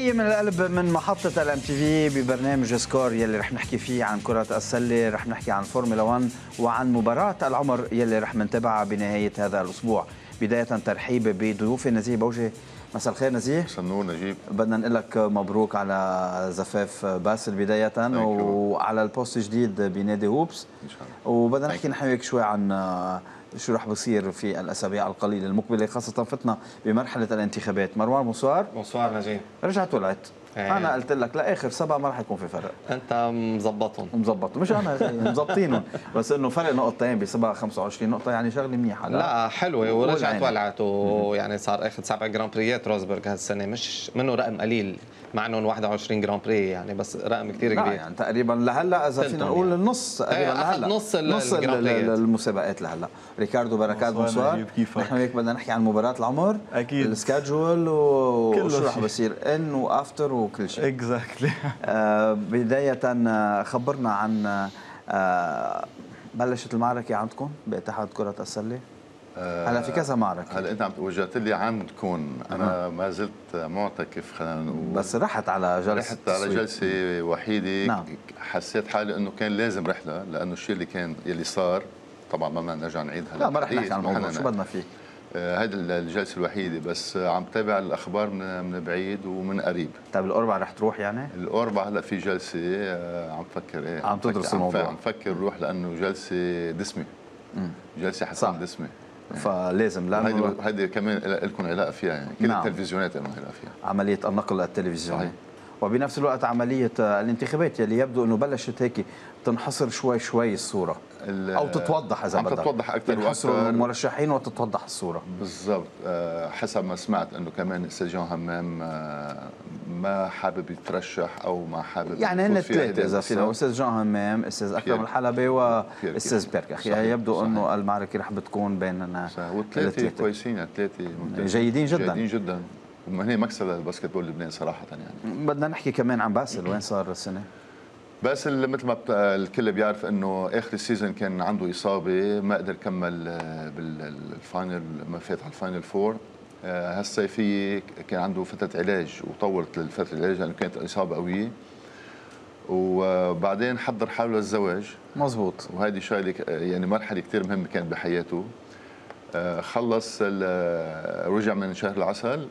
تحية من القلب من محطة ال MTV ببرنامج Score يلي رح نحكي فيه عن كرة السلة، رح نحكي عن فورمولا 1 وعن مباراة العمر يلي رح نتابعها بنهاية هذا الأسبوع. بداية ترحيب بضيوفي نزيه بوجي مساء الخير نزيه. مساء النور نجيب. بدنا نقول لك مبروك على زفاف باسل بداية وعلى البوست الجديد بنادي Hoops. إن شاء الله. وبدنا نحكي نحن وياك شوي عن شو رح بصير في الأسابيع القليلة المقبلة خاصة فتنا بمرحلة الانتخابات. مروان بونسوار. بونسوار نجيب رجعت ولعت. إيه. أنا قلت لك لآخر سبعه ما رح يكون في فرق. أنت مظبطهم. مظبط مش أنا مظبطينهم. بس إنه فرق نقطتين بسبعة 25 نقطة يعني شغلة منيحة. لا حلوة ورجعت ولعت ويعني صار اخذ سبع grand prix ات روزبرغ هالسنة. مش منه رقم قليل مع إنه 21 grand prix يعني بس رقم كثير كبير. يعني تقريبا لهلأ إذا فينا نقول يعني. النص تقريبا لهلأ. نص نص المسابقات لهلأ. ريكاردو بركات bonsoir نحن هيك بدنا نحكي عن مباراة العمر. أكيد. ال schedule وشو رح بصير. in و after وكل شيء. exactly آه بداية آه، خبرنا عن آه بلشت المعركة عندكم باتحاد كرة السلة؟ هلا في كذا معركة. هلا انت عم وجهت لي عندكم أنا ما زلت معتكف خلينا نقول. بس رحت على جلسة رحت على جلسة وحيدة. نعم. حسيت حالي إنه كان لازم رحلة لأنه الشيء اللي كان يلي صار طبعا ما بدنا نرجع نعيد هلا لا ما رح نحكي عن الموضوع شو بدنا فيه؟ هذه آه الجلسة الوحيدة بس عم تابع الأخبار من من بعيد ومن قريب. طيب الاربعاء رح تروح يعني؟ الاربعاء هلأ في جلسة آه عم تفكر إيه عم تدرس الموضوع. عم فكر روح لأنه جلسة دسمة. جلسة حسن دسمة. فلازم لأنه هيدي كمان لكم علاقة فيها يعني. كل نعم. التلفزيونات لهم علاقة فيها. عملية النقل التلفزيوني. صحيح. وبنفس الوقت عملية الانتخابات يلي يبدو إنه بلشت هيك تنحصر شوي شوي الصورة. أو تتوضح إذا بدك. تتوضح أكثر وأكثر المرشحين وتتوضح الصورة. بالضبط. آه، حسب ما سمعت إنه كمان أستاذ جون همام آه، ما حابب يترشح أو ما حابب يعني هن ثلاثة إذا فينا. أستاذ جون همام أستاذ أكرم الحلبي واستاذ بيركخ يعني يبدو إنه المعركة رح بتكون بين والثلاثه كويسين ثلاثة جيدين جدا. جيدين جدا. وهي مكسب لل basketball لبنان صراحة يعني. بدنا نحكي كمان عن باسل وين صار السنة؟ باسل مثل ما الكل بيعرف إنه آخر ال season كان عنده إصابة ما قدر كمل آه، بال final ما فات على ال final four. آه، هالصيفيه كان عنده فترة علاج وطولت الفترة العلاج لأنه كانت إصابة قوية. وبعدين حضر حاله للزواج مزبوط وهذه شغلة يعني مرحلة كثير مهمة كانت بحياته. آه، خلص رجع من شهر العسل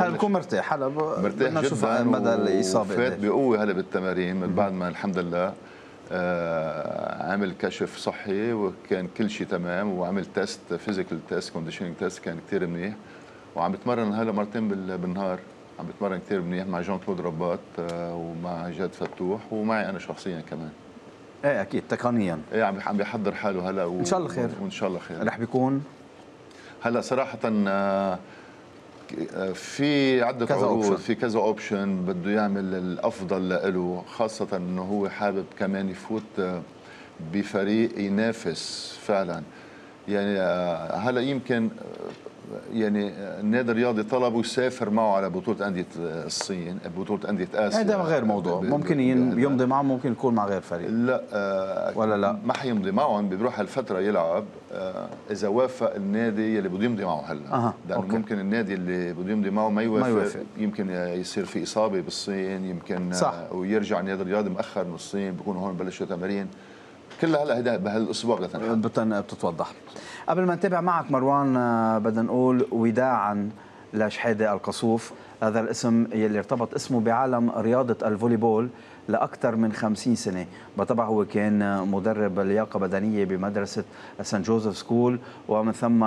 هلا بكون مرتاح. هلا مرتاح جدا هيدي الاصابه فات بقوة هلأ بالتمارين من بعد ما الحمد لله آه عمل كشف صحي وكان كل شيء تمام وعمل test physical test conditioning test كان كثير منيح. وعم بتمرن هلأ مرتين بالنهار. عم بتمرن كثير منيح مع جان كلود رباط آه ومع جاد فتوح ومعي أنا شخصيا كمان. إيه أكيد تقنيا. إيه عم عم بيحضر حاله هلأ و... إن شاء الله خير. وإن شاء الله خير. رح بيكون هلا صراحة آه، في عدة عروض في كذا اوبشن بده يعمل الأفضل له خاصة إنه هو حابب كمان يفوت آه، بفريق ينافس فعلا. يعني آه، هلا يمكن يعني النادي الرياضي طلبه يسافر معه على بطولة أندية الصين بطولة أندية آسيا هذا غير موضوع ممكن يمضي معه ممكن يكون مع غير فريق لا آه ولا لا ما حيمضي معهم بيروح هالفتره يلعب آه إذا وافق النادي اللي بده يمضي معه هلا أه. لأنه okay. ممكن النادي اللي بده يمضي معه ما يوافق, ما يوافق. يمكن يصير في إصابة بالصين يمكن صح. ويرجع النادي الرياضي مأخر من الصين بيكون هون بلشوا تمارين كلها هلا بهالأسبوع بتتوضح. قبل ما نتابع معك مروان آه، بدنا نقول وداعا لشحاده القاصوف. هذا الاسم يلي ارتبط اسمه بعالم رياضة ال volleyball لأكثر من 50 سنة. بالطبع هو كان مدرب لياقة بدنية بمدرسة سان جوزيف سكول ومن ثم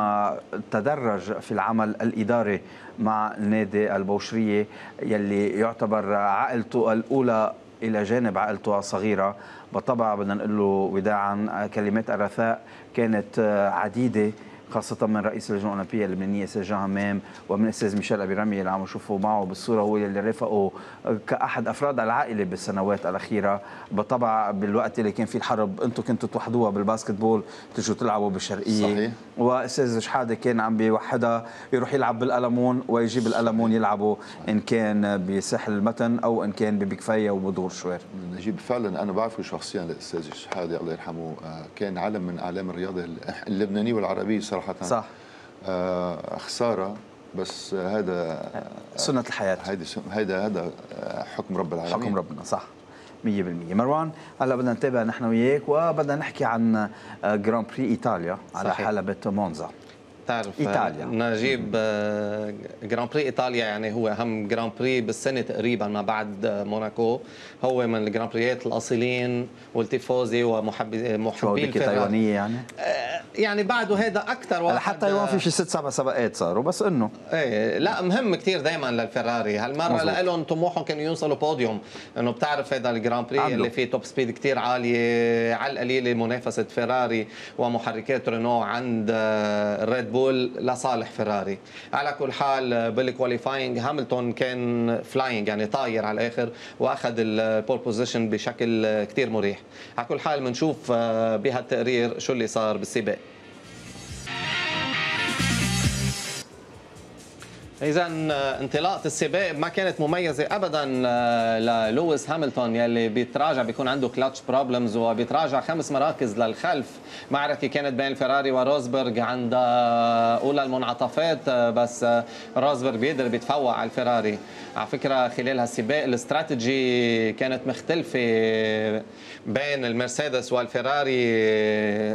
تدرج في العمل الإداري مع نادي البوشرية يلي يعتبر عائلته الأولى إلى جانب عائلته الصغيره بالطبع بدنا نقول له وداعا كلمات الرثاء كانت عديدة. خاصة من رئيس اللجنة الأولمبية اللبنانية أستاذ جان همام ومن أستاذ ميشيل أبي رمي اللي عم نشوفه معه بالصورة هو اللي رافقه كأحد أفراد العائلة بالسنوات الأخيرة. بالطبع بالوقت اللي كان فيه الحرب أنتم كنتوا توحدوها بالباسكت بول تجوا تلعبوا بالشرقية. صحيح. وأستاذ شحادة كان عم بيوحدها يروح يلعب بالألمون ويجيب الألمون يلعبوا إن كان بساحل المتن أو إن كان ببكفاية وبدور شوير. نجيب فعلا أنا بعرفه شخصيا الأستاذ شحادة الله يرحمه آه، كان علم من أعلام الرياضة اللبنانية والعربية صراحة. صح. آه خسارة بس هذا سنة الحياة. هيدا هذا حكم رب العالمين. حكم ربنا صح. 100% مروان هلا بدنا نتابع نحن وياك وبدنا نحكي عن جراند بري إيطاليا على صحيح. حلبة مونزا. تعرف إيطاليا. نجيب جراند بري إيطاليا يعني هو أهم جراند بري بالسنة تقريبا ما بعد موناكو. هو من الجراند بريات الأصيلين والتيفوزي ومحبي محبي التايوانيه يعني؟ آه، يعني بعده هذا أكثر واحد حتى تايوان في شي ست سبع سباقات صاروا بس إنه. إيه لا مهم كثير دائما للفراري. هالمرة لهم طموحهم كانوا يوصلوا بوديوم. إنه بتعرف هذا ال Grand Prix اللي فيه top speed كثير عالية على القليلة منافسة فيراري ومحركات رينو عند الريد بول لصالح فيراري على كل حال بال qualifying هاملتون كان flying يعني طاير على الآخر وأخذ ال pole position بشكل كثير مريح. على كل حال بنشوف بهالتقرير شو اللي صار بالسباق. اذا انطلاقة السباق ما كانت مميزة ابدا للويس هاملتون يلي بيتراجع بيكون عنده clutch problems وبيتراجع خمس مراكز للخلف. معركة كانت بين الفراري وروزبرغ عند أولى المنعطفات بس روزبرغ بيقدر بيتفوق على الفراري. على فكرة خلال هالسباق الاستراتيجي كانت مختلفة بين المرسيدس والفراري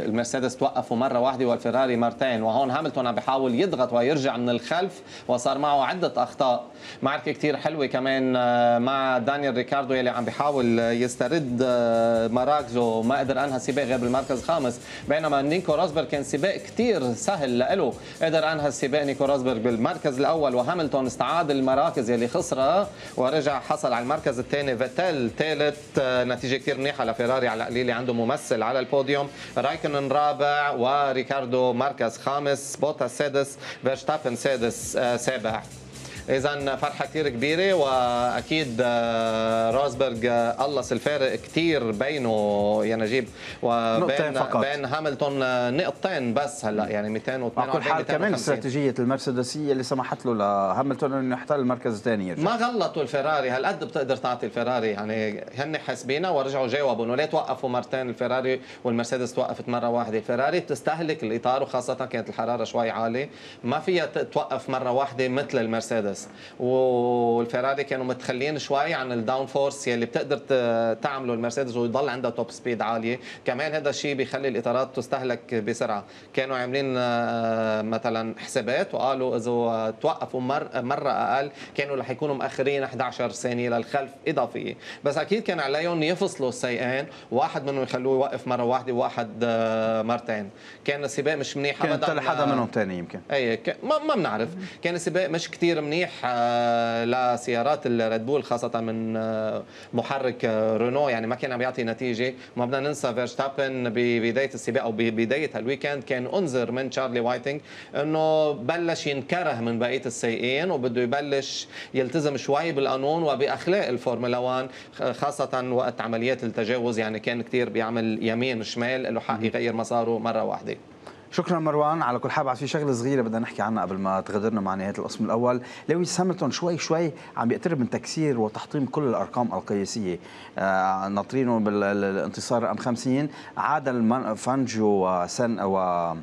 المرسيدس توقفوا مرة واحدة والفراري مرتين. وهون هاملتون عم بيحاول يضغط ويرجع من الخلف وصار معه عدة أخطاء. معركة كثير حلوة كمان آه، مع دانيال ريكاردو يلي عم بيحاول يسترد آه، مراكزه. ما قدر انهى السباق غير بالمركز الخامس. بينما نيكو روزبرغ كان سباق كثير سهل له. قدر انهى السباق نيكو روزبرغ بالمركز الأول وهاملتون استعاد المراكز يلي خسرها ورجع حصل على المركز الثاني. فيتيل ثالث آه، نتيجة كثير منيحة لفيراري على قليله عنده ممثل على البوديوم. رايكونن رابع وريكاردو مركز خامس. بوتاس سادس فيرستابن سادس سابع. Dark. اذا فرحة كثير كبيرة وأكيد آه، روزبرغ آه، قلص الفارق كثير بينه يا نجيب وبين فقط. بين هاملتون آه، نقطتين بس هلأ يعني 242 على كل حال كمان استراتيجية المرسيدسية اللي سمحت له لهاملتون إنه يحتل المركز الثاني ما غلطوا الفيراري هالقد بتقدر تعطي الفيراري يعني هن حاسبينها ورجعوا جاوبوا انه ليه توقفوا مرتين الفيراري والمرسيدس توقفت مرة واحدة؟ الفيراري بتستهلك الإطار وخاصة كانت الحرارة شوي عالية ما فيها توقف مرة واحدة مثل المرسيدس. بس والفيراري كانوا متخلين شوي عن ال downforce يلي بتقدر تعمله. المرسيدس ويضل عندها top speed عاليه كمان هذا الشيء بيخلي الإطارات تستهلك بسرعة. كانوا عاملين آه، مثلا حسابات وقالوا إذا توقفوا مر مرة أقل كانوا رح يكونوا مأخرين 11 ثانية للخلف إضافية. بس أكيد كان عليهم يفصلوا السائقين واحد منهم يخلوه يوقف مرة واحدة وواحد آه، مرتين. كان السباق مش منيح ابدا. كان حدا منهم ثاني يمكن. اي ما بنعرف. كان السباق مش كثير منيح منيح آه، لسيارات الريد بول خاصة من آه، محرك آه، رونو يعني ما كان عم يعطي نتيجة. وما بدنا ننسى فيرستابن ببداية السباق أو ببداية هالويكند كان أنذر من تشارلي وايتنج أنه بلش ينكره من بقية السائقين وبده يبلش يلتزم شوي بالقانون وبأخلاق الفورمولا 1 خاصة وقت عمليات التجاوز. يعني كان كثير بيعمل يمين شمال له حق يغير مساره مرة واحدة. شكرا مروان. على كل حال بعد في شغلة صغيرة بدنا نحكي عنها قبل ما تغادرنا مع نهاية القسم الأول. لويس هاملتون شوي شوي عم بيقترب من تكسير وتحطيم كل الأرقام القياسية. آه ناطرينه بالانتصار رقم 50 عاد فانجو وسينا و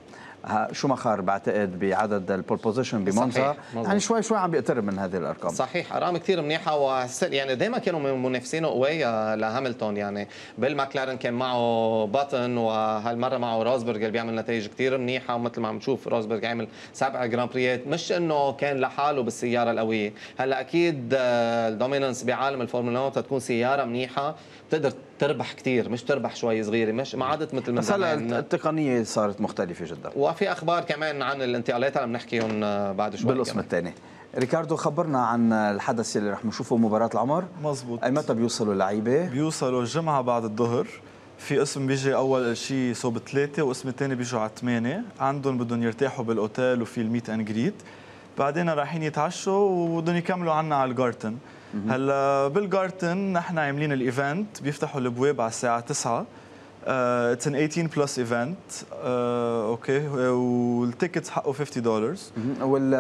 شوماخر بعتقد بعدد ال pole position بمونزا. يعني شوي شوي عم بيقترب من هذه الأرقام. صحيح أرقام كثير منيحة و يعني دائما كانوا منافسينه قوية لهاملتون يعني. بالماكلارن كان معه باتن وهالمرة معه روزبرغ اللي بيعمل نتائج كثير منيحة ومثل ما عم نشوف روزبرغ عمل سبع grand prix يات. مش إنه كان لحاله بالسيارة القوية. هلأ أكيد ال dominance بعالم الفورمولا 1 تكون سيارة منيحة. بتقدر تربح كثير مش تربح شوي صغيرة مش ما عادت مثل بس هلا التقنية صارت مختلفة جدا. وفي أخبار كمان عن الانتقالات اللي بنحكيهم بعد شوي بالقسم الثاني. ريكاردو خبرنا عن الحدث اللي رح نشوفه مباراة العمر. مزبوط أي متى بيوصلوا اللعيبة؟ بيوصلوا الجمعة بعد الظهر. في اسم بيجي أول شيء صوب ثلاثة واسم الثاني بيجوا على ثمانية. عندهم بدهم يرتاحوا بالأوتيل وفي ال meet and greet. بعدين رايحين يتعشوا وبدهم يكملوا عنا على ال Garten. هلا بال Garten نحن عاملين ال event بيفتحوا الابواب على الساعة 9 it's an 18 plus event okay وال tickets حقه 50 دولار وال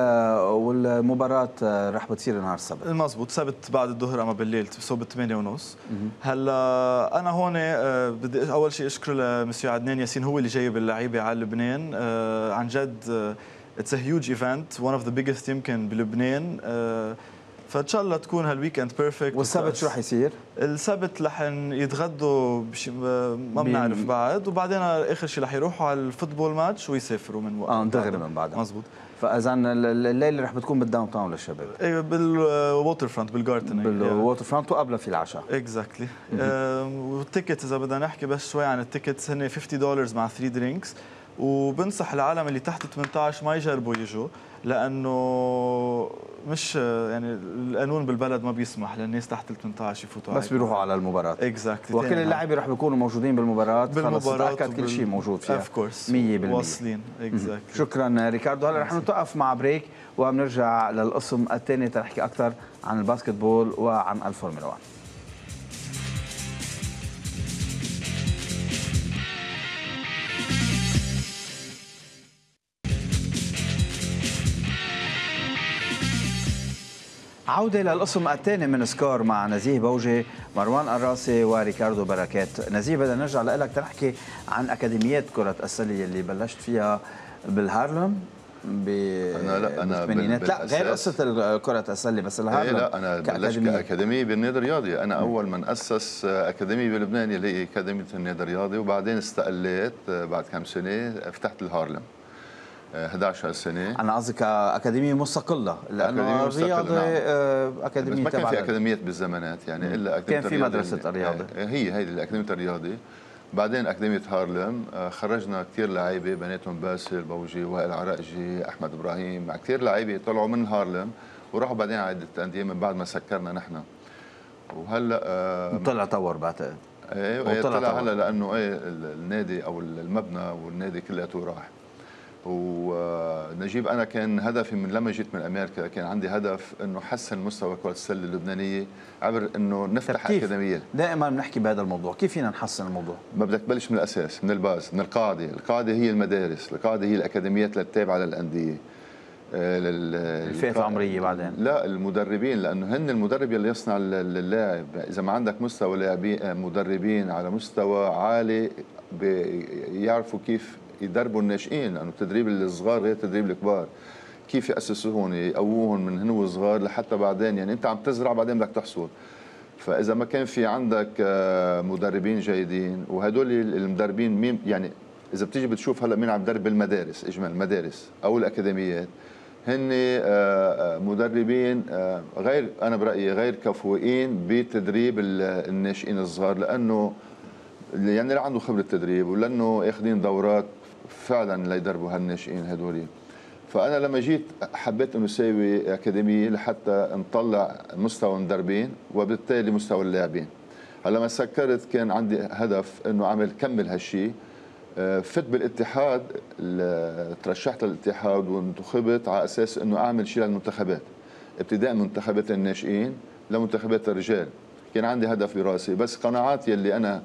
والمباراة آه، رح بتصير نهار السبت. مزبوط. سبت بعد الظهر أما بالليل صوب 8 ونص. هلا أنا هون آه، بدي أول شيء اشكر لمسيو عدنان ياسين هو اللي جايب اللعيبة على لبنان. آه، عن جد it's a huge event one of the biggest يمكن بلبنان. uh, فإن شاء الله تكون هال weekend perfect والسبت شو رح يصير؟ السبت رح يتغدوا بشي ما بنعرف بعد. وبعدين آخر شيء رح يروحوا على ال football match ويسافروا من وقت آه دغري من بعدها. مزبوط فإذا الليلة رح بتكون بال downtown للشباب. أيوه بال waterfront بال Garten بال waterfront وقبلها في العشاء. exactly وال ticket إذا بدنا نحكي بس شوي عن ال tickets هن 50 دولار مع 3 drinks وبنصح العالم اللي تحت 18 ما يجربوا يجوا لأنه مش يعني القانون بالبلد ما بيسمح للناس تحت ال 18 يفوتوا بس بيروحوا على المباراة. exactly وكل اللاعبين رح بيكونوا موجودين بالمباراة بالمباراة تاكد كل شيء موجود فيها. of course 100% واصلين. exactly شكرا ريكاردو. هلا رح نتوقف مع break وبنرجع للقسم الثاني. تنحكي أكثر عن ال basketball وعن الفورمولا 1 عودة للقسم الثاني من سكور مع نزيه بوجي مروان الراسي وريكاردو بركات. نزيه بدنا نرجع لك تنحكي عن أكاديميات كرة السلة اللي بلشت فيها بالهارلم ب أنا لا أنا بالثمانينات. لا غير قصة كرة السلة بس الهارلم إيه لا أنا بلشت كأكاديمية. بالنادي الرياضي أنا أول من أسس أكاديمية بلبنان اللي هي أكاديمية النادي الرياضي وبعدين استقليت بعد كم سنة فتحت الهارلم. 11 سنة. أنا قصدي كاكاديميه مستقلة لأنه الرياضة نعم. اكاديميه بس ما كان في أكاديميات بالزمانات يعني إلا اكاديميه كان في مدرسة الرياضة. هي هي الاكاديميه الرياضي بعدين أكاديمية هارلم خرجنا كثير لعيبة بيناتهم باسل بوجي وائل عرقجي أحمد إبراهيم كثير لعيبة طلعوا من هارلم وراحوا بعدين على عدة أندية من بعد ما سكرنا نحن. وهلأ طلع طور بعتقد إيه طلع هلأ لأنه إيه النادي أو المبنى والنادي كلياته راح. ونجيب أنا كان هدفي من لما جيت من أمريكا كان عندي هدف إنه حسن مستوى كرة السلة اللبنانية عبر إنه نفتح أكاديمية. دائما بنحكي بهذا الموضوع. كيف فينا نحسن الموضوع؟ ما بدك تبلش من الأساس من الباز من القاعده القاعده هي المدارس القاعده هي الأكاديميات التابعه للأندية. الفئة العمرية بعدين. لا المدربين لأنه هن المدرب اللي يصنع اللاعب. إذا ما عندك مستوى لاعبين مدربين على مستوى عالي بيعرفوا كيف يدربوا الناشئين لأنه التدريب الصغار غير تدريب الكبار. كيف ياسسوهم يقووهم من هن صغار لحتى بعدين يعني أنت عم تزرع بعدين بدك تحصد. فإذا ما كان في عندك مدربين جيدين وهدول المدربين مين يعني إذا بتيجي بتشوف هلأ مين عم يدرب بالمدارس اجمال المدارس أو الأكاديميات هن مدربين غير أنا برأيي غير كفؤين بتدريب الناشئين الصغار لأنه يعني اللي عنده خبرة تدريب ولأنه أخذين دورات فعلا ليدربوا هالناشئين هدول. فأنا لما جيت حبيت إنه أسوي أكاديمية لحتى نطلع مستوى المدربين وبالتالي مستوى اللاعبين. هلا لما سكرت كان عندي هدف إنه أعمل كمل هالشيء فت بالاتحاد ترشحت للاتحاد وانتخبت على أساس إنه أعمل شيء للمنتخبات. ابتداء من منتخبات الناشئين لمنتخبات الرجال. كان عندي هدف براسي بس قناعاتي اللي أنا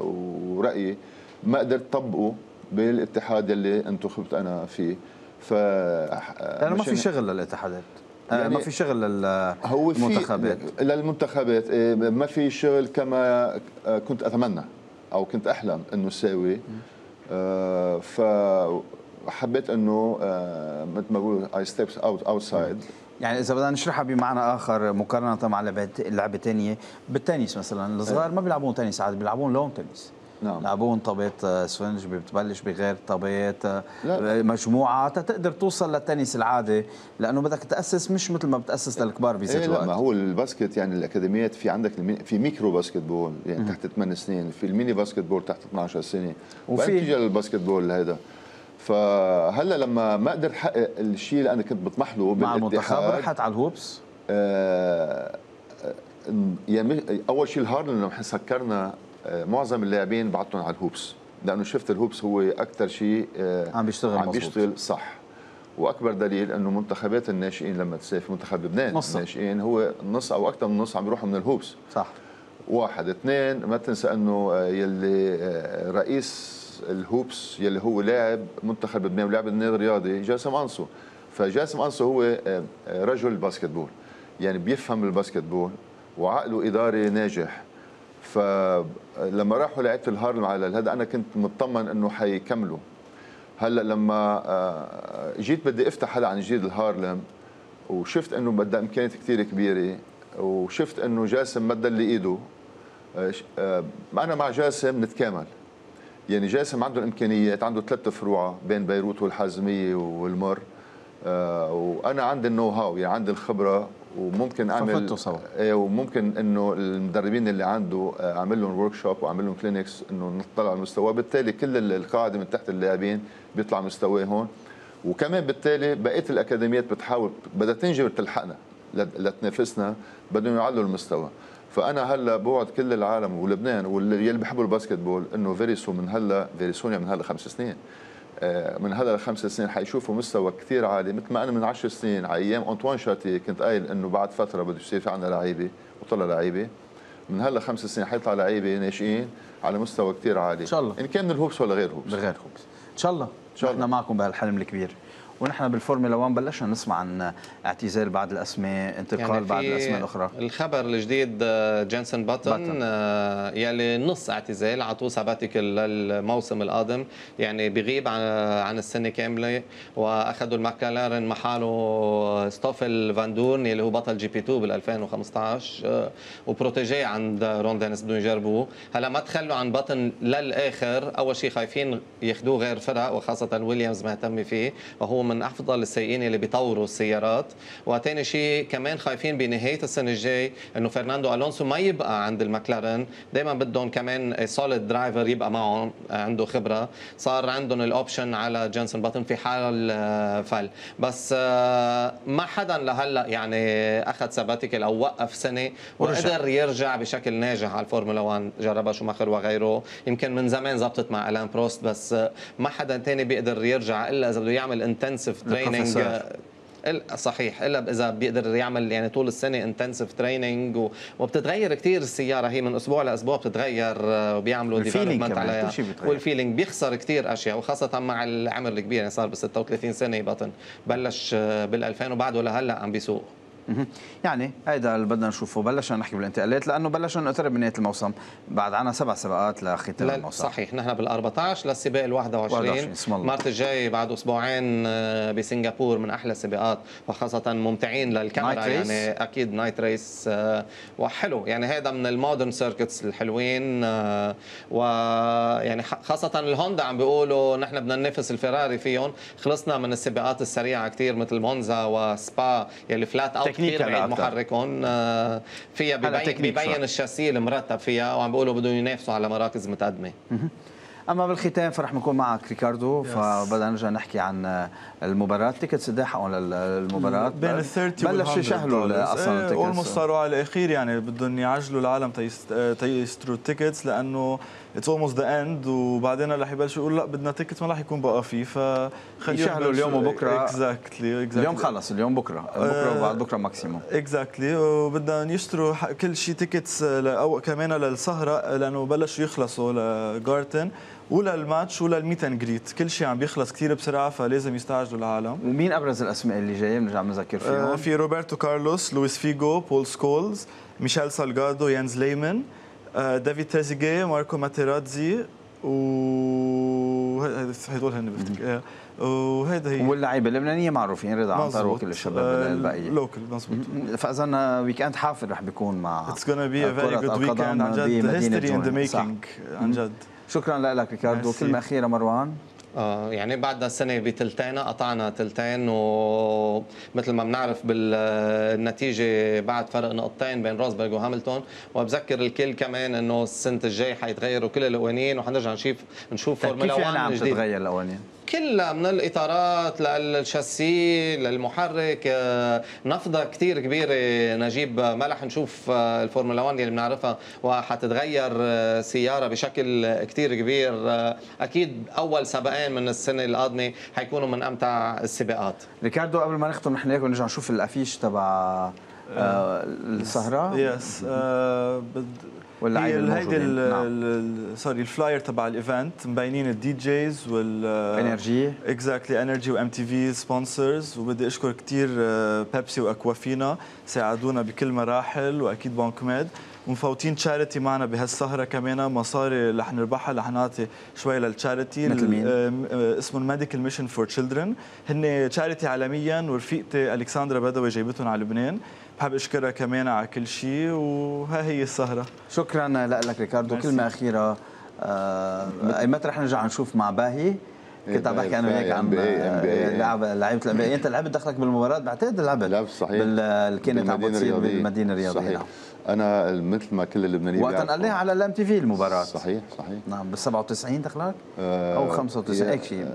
ورأيي ما قدرت طبقه بالاتحاد اللي انتخبت أنا فيه. ف لأنه ما في شغل للاتحادات. يعني ما في شغل للمنتخبات. للمنتخبات ما في شغل كما كنت أتمنى أو كنت أحلم إنه ساوي فحبيت إنه مثل ما بقول a steps out outside يعني إذا بدنا نشرحها بمعنى آخر مقارنة مع لعبه ثانية بالتنس مثلا. الصغار ما بيلعبون تنس عادي بيلعبون lawn tennis. نعم. بيلعبون طابات اسفنج بتبلش بغير طابات مجموعة تقدر توصل للتنس العادي لأنه بدك تأسس مش مثل ما بتأسس للكبار بذات إيه الوقت. ما هو ال basket يعني الأكاديميات في عندك في micro basketball يعني م. تحت 8 سنين في ال mini basketball تحت 12 سنة وفي تيجي لل basketball هذا فهلأ لما ما قدرت أحقق الشيء اللي أنا كنت بطمح له مع المنتخب رحت على الهوبس؟ آه يعني أول شيء الهارلم لما سكرنا معظم اللاعبين بعتهم على الهوبس. لأنه شفت الهوبس هو أكثر شيء عم بيشتغل عم بيشتغل صح. وأكبر دليل إنه منتخبات الناشئين لما تسافر منتخب لبنان نص. الناشئين هو نص أو أكثر من نص عم بيروحوا من الهوبس. صح. واحد. اثنين ما تنسى إنه يلي رئيس الهوبس يلي هو لاعب منتخب لبنان ولاعب النادي الرياضي جاسم قانصوه. فجاسم قانصوه هو رجل ال basketball. يعني بيفهم ال basketball وعقله إداري ناجح. فلما راحوا لعيبة الهارلم على هذا أنا كنت مطمن إنه حيكملوا. هلأ لما آه، جيت بدي أفتح هلأ عن جديد الهارلم وشفت إنه بدها إمكانيات كثير كبيرة وشفت إنه جاسم مد اللي إيده أنا مع جاسم نتكامل. يعني جاسم عنده الإمكانيات عنده ثلاث فروع بين بيروت والحازمية والمر آه وأنا عندي النو هاو يعني عندي الخبرة وممكن أعمل سوا. إيه وممكن إنه المدربين اللي عنده آه، أعمل لهم workshop وأعمل لهم clinics إنه نطلع على المستوى. بالتالي كل القاعدة من تحت اللاعبين بيطلع مستواهم وكمان بالتالي بقية الأكاديميات بتحاول بدها تنجبر تلحقنا لتنافسنا بدهم يعلوا المستوى. فأنا هلأ بوعد كل العالم ولبنان واللي بيحبوا ال basketball إنه very soon من هلأ very soon يعني من هلأ خمس سنين. من هلا لخمس سنين حيشوفوا مستوى كثير عالي مثل ما أنا من 10 سنين. على أيام أنطوان شارتييه كنت قايل إنه بعد فترة بده يصير في عندنا لعيبة وطلع لعيبة. من هلا خمس سنين حيطلع لعيبة ناشئين على مستوى كثير عالي. إن شاء الله. إن كان من الهوبس ولا غير هوبس غير هوبس. إن شاء الله. إن شاء الله. نحن معكم بهالحلم الكبير. ونحن بالفورمولا 1 بلشنا نسمع عن اعتزال بعض الأسماء انتقال يعني بعض الأسماء الأخرى. الخبر الجديد آه، جينسون باتن, باتن. آه، يلي نص اعتزال عطوه sabbatical للموسم القادم. يعني بغيب عن عن السنة كاملة وأخذوا الماكلارن محاله ستوفل فاندورن يلي هو بطل GP2 بال 2015 و protégé عند رون دينيس بدهم يجربوه هلا ما تخلوا عن باتن للآخر أول شيء خايفين ياخذوه غير فرق وخاصة ويليامز مهتم فيه وهو من أفضل السائقين اللي بيطوروا السيارات. وثاني شيء كمان خايفين بنهاية السنة الجاي إنه فرناندو ألونسو ما يبقى عند المكلارن دائما بدهم كمان solid driver يبقى معهم عنده خبرة. صار عندهم ال option على جينسون باتن في حال فل بس آه، ما حدا لهلأ يعني أخذ sabbatical أو وقف سنة وقدر يرجع بشكل ناجح على الفورمولا 1 جربها شوماخر وغيره. يمكن من زمان زبطت مع ألان بروست بس ما حدا ثاني بيقدر يرجع إلا إذا بده يعمل intensive training صحيح إلا إذا بيقدر يعمل يعني طول السنة intensive training وبتتغير كثير السيارة هي من أسبوع لأسبوع بتتغير وبيعملوا development عليها. وال feeling بيخسر كثير أشياء وخاصة مع العمر الكبير يعني صار ب 36 سنة بطن بلش بال 2000 وبعده لهلا عم بيسوق. يعني هيدا اللي بدنا نشوفه بلشنا نحكي بالانتقالات لأنه بلشنا نقترب من نهاية الموسم. بعد عنا سبع سباقات لختام الموسم. صحيح. نحن بال 14 للسباق ال 21 مارت الجاي بعد أسبوعين آه، بسنغافور من أحلى السباقات وخاصة ممتعين للكاميرا. يعني أكيد night race آه، وحلو. يعني هذا من ال modern circuits الحلوين آه، ويعني خاصة الهوندا عم بيقولوا نحن بدنا ننافس الفيراري فيهم. خلصنا من السباقات السريعة كثير مثل مونزا وسبا يلي flat out كثير بعيد محركهم آه، فيها ببين, ببين الشاسيه المرتب فيها وعم بيقولوا بدهم ينافسوا على مراكز متقدمه اما بالختام فرح نكون معك ريكاردو فبدنا نرجع نحكي عن المباراه tickets قد حقهم للمباراه بين ال 30 بلشوا يشهلوا أصلا ال tickets almost صاروا على الاخير يعني بدهم يعجلوا العالم تيشتروا ال tickets لأنه it's almost the end وبعدين رح يبلشوا يقولوا لا بدنا ticket ما رح يكون بقى فيه فخليهم يشهلوا اليوم وبكرة. exactly exactly. اليوم خلص اليوم بكرة. بكرة وبعد بكرة maximum exactly وبدنا يشتروا كل شيء tickets كمان للسهرة لأنه بلشوا يخلصوا ل garden ولا الماتش ولا ال meet and greet كل شيء عم بيخلص كثير بسرعة فلازم يستعجلوا العالم ومين أبرز الأسماء اللي جاية؟ بنرجع بنذكر فيهم. آه في روبرتو كارلوس لويس فيجو بول سكولز ميشيل سالغادو ينس ليمان. آه دافيد تريزيجيه ماركو ماتيرازي و هدول هن بفتكر وهيدا هي. واللعيبه اللبنانية معروفين رضا عنتر وكل الشباب آه الباقيين. local مضبوط فاذا weekend حافل رح بيكون مع it's gonna be a very good weekend عن جد history in the making عن جد. شكرا لك ريكاردو. كلمة أخيرة مروان. آه يعني بعد السنة بتلتين قطعنا تلتين ومثل ما بنعرف بالنتيجة بعد فرق نقطتين بين روزبرغ وهاملتون وبذكر الكل كمان إنه السنة الجاي حيتغيروا كل القوانين وحنرجع نشوف نشوف فورمولا 1 كيف يعني عم تتغير القوانين؟ كلها من الإطارات للشاسي للمحرك. آه، نفضة كثير كبيرة نجيب. ما رح نشوف آه، الفورمولا 1 اللي بنعرفها وحتتغير آه، سيارة بشكل كثير كبير. أكيد أول سباقين من السنة القادمة حيكونوا من أمتع السباقات. ريكاردو قبل ما نختم نحن نرجع نشوف الأفيش تبع السهرة. yes واللعيبة هيدي نعم. sorry ال flyer تبع ال event مبينين ال DJs وال NRJ exactly NRJ و MTV sponsors وبدي أشكر كثير بيبسي واكوافينا ساعدونا بكل مراحل وأكيد بانك ميد ومفوتين charity معنا بهالسهرة كمان. مصاري رح نربحها. رح نعطي شوي لل charity مثل مين؟ اسمه ال Medical Mission for Children هن charity عالميا. ورفيقتي ألكساندرا بدوي جايبتهم على لبنان. بحب اشكرها كمان على كل شيء وها هي السهرة. شكرا لك ريكاردو. كلمة أخيرة آه أي متى رح نرجع نشوف مع باهي. كنت عم بحكي أنا وياك عن لعب لعيبة الانبياء أنت لعبت دخلك بالمباراة؟ بعتقد لعبت. لعبت صحيح. بال كانت عم بتصير بالمدينة الرياضية صحيح. أنا مثل ما كل اللبنانيين وقت نقلناها على الام تي في المباراة. صحيح صحيح. نعم بال 97 دخلك؟ آه أو 95 هيك شيء.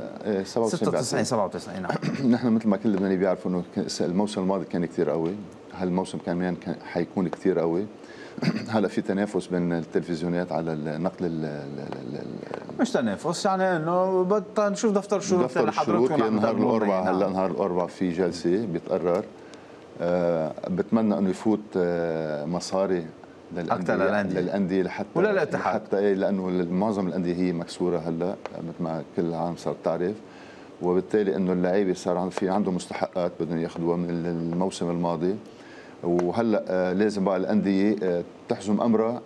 96 97 نعم. نحن مثل ما كل اللبنانيين بيعرفوا إنه الموسم الماضي كان كثير قوي. هالموسم كمان حيكون كثير قوي. هلا في تنافس بين التلفزيونات على النقل ال ال مش تنافس يعني إنه بدنا نشوف دفتر الشروط دفتر الشروط نهار الأربعاء هلا نهار الأربعاء في جلسة بيتقرر أه بتمنى إنه يفوت أه مصاري أكثر للأندية. للأندية لحتى ولا الاتحاد. حتى إيه لأنه معظم الأندية هي مكسورة هلا مثل ما كل عام صار تعرف وبالتالي إنه اللعيبة صار في عندهم مستحقات بدهم ياخذوها من الموسم الماضي. وهلأ لازم بقى الأندية تحزم أمرها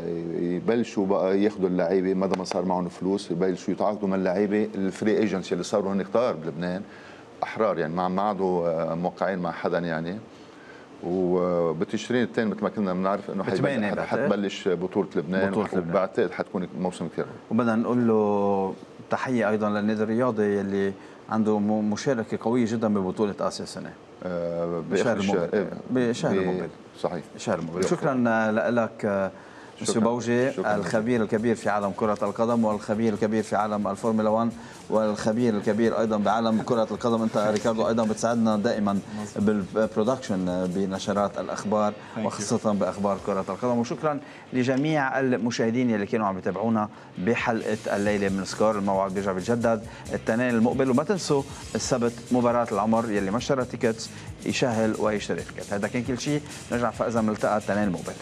ويبلشوا بقى ياخذوا اللعيبة مدى ما صار معهم فلوس يبلشوا يتعاقدوا مع اللعيبة ال free agency اللي صاروا هن كتار بلبنان. أحرار يعني ما ما عادوا موقعين مع حدا يعني. وبتشرين الثاني مثل ما كنا بنعرف إنه حتبلش بطولة لبنان وبعتقد حتكون موسم كثير وبدنا نقول له تحية أيضا للنادي الرياضي اللي عنده مشاركة قوية جدا ببطولة آسيا السنة. بشهر الموبيل بشهر الموبيل صحيح. شهر الموبيل شكرا لك مسيو بوجي الخبير الكبير في عالم كرة القدم والخبير الكبير في عالم الفورمولا 1 والخبير الكبير أيضا بعالم كرة القدم. أنت ريكاردو أيضا بتساعدنا دائما بال production بنشرات الأخبار وخاصة بأخبار كرة القدم. وشكرا لجميع المشاهدين اللي كانوا عم يتابعونا بحلقة الليلة من سكور الموعد بيرجع بيتجدد التنين المقبل وما تنسوا السبت مباراة العمر يلي ما اشترى tickets يشهل ويشتري ticket. هذا كان كل شيء نرجع فاذا ملتقى التنين المقبل.